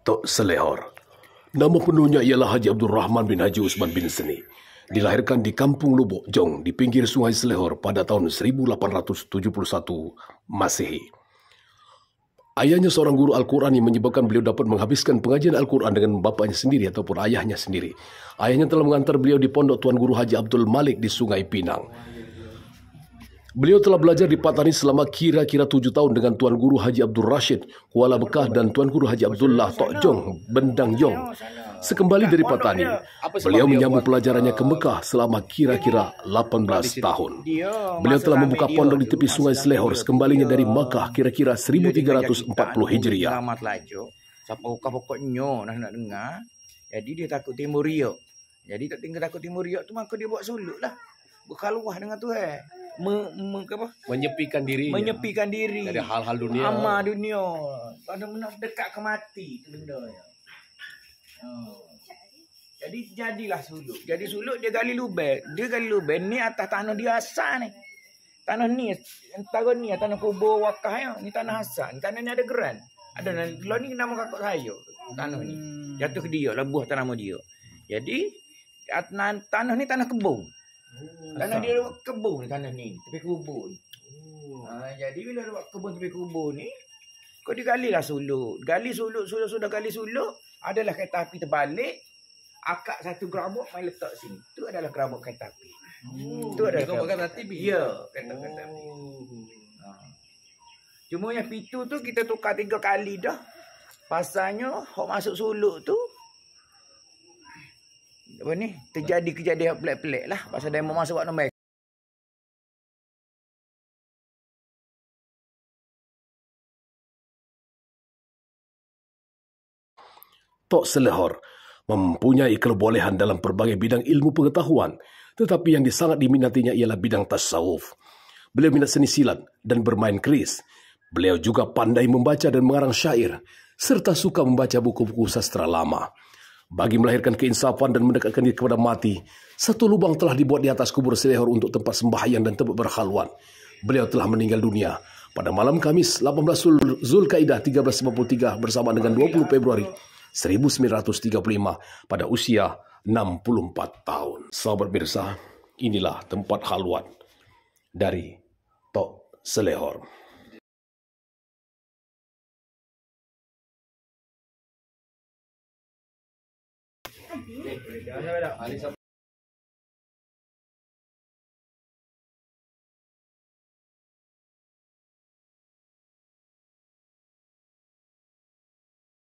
Tok Selehor. Nama penuhnya ialah Haji Abdul Rahman bin Haji Usman bin Seni. Dilahirkan di Kampung Lubuk Jong di pinggir Sungai Selehor pada tahun 1871 Masehi. Ayahnya seorang guru Al-Quran yang menyebabkan beliau dapat menghabiskan pengajian Al-Quran dengan bapaknya sendiri ataupun ayahnya sendiri. Ayahnya telah mengantar beliau di pondok Tuan Guru Haji Abdul Malik di Sungai Pinang. Beliau telah belajar di Patani selama kira-kira tujuh tahun dengan Tuan Guru Haji Abdul Rashid, Kuala Bekah dan Tuan Guru Haji Abdullah Tok Jong, Bendang Yong. Sekembali dari Patani, beliau menyambung pelajarannya ke Mekah selama kira-kira 18 tahun. Beliau telah membuka pondok di tepi sungai Selehor sekembalinya dari Mekah kira-kira 1340 Hijriah. Siapa buka pokoknya nak nak dengar. Jadi dia takut timur riak. Jadi tak tinggal takut timur riak tu maka dia buat suluk lah. Berkaluah dengan Tuhan me, me, apa? menyepikan diri menyepikan diri dari hal-hal dunia ama dunia pada benar dekat ke mati tu benda ya. Oh. Jadi jadilah suluk. Jadi suluk dia gali lubang. Dia gali lubang ni atas tanah dia asal ni. Tanah ni antara ni tanah kubur wakah ya. Ni tanah asal. Ni tanah ni ada geran. Ada lo ni nama kakak saya. Tanah ni. Hmm. Jatuh ke dia lah buah tanah dia. Jadi tanah ni tanah kebun. Oh, tanah dia ada kebun tanah ni, tepi kebun. Oh. Ha, jadi bila ada kebun tepi kebun ni, kau digalilah suluk. Gali suluk, suluk sudah gali suluk, adalah kereta api terbalik. Akak satu gerabuk main letak sini. Itu adalah gerabuk kereta api. Oh, itu adalah gerabuk kereta api. Ya, kereta kereta api. Oh. Ha. Cuma yang pintu tu kita tukar tiga kali dah. Pasalnya, hok masuk suluk tu, apa ni terjadi kejadian pelik-pelik lah pasal mau masuk buat nombor Tok Selehor mempunyai kebolehan dalam berbagai bidang ilmu pengetahuan tetapi yang sangat diminatinya ialah bidang tasawuf. Beliau minat seni silat dan bermain keris. Beliau juga pandai membaca dan mengarang syair serta suka membaca buku-buku sastra lama. Bagi melahirkan keinsafan dan mendekatkan diri kepada mati, satu lubang telah dibuat di atas kubur Selehor untuk tempat sembahyang dan tempat berkhalwan. Beliau telah meninggal dunia pada malam Kamis 18 Zulkaidah 1353 bersama dengan 20 Februari 1935 pada usia 64 tahun. Sahabat Mirsa, inilah tempat khalwan dari Tok Selehor. Te vas a ver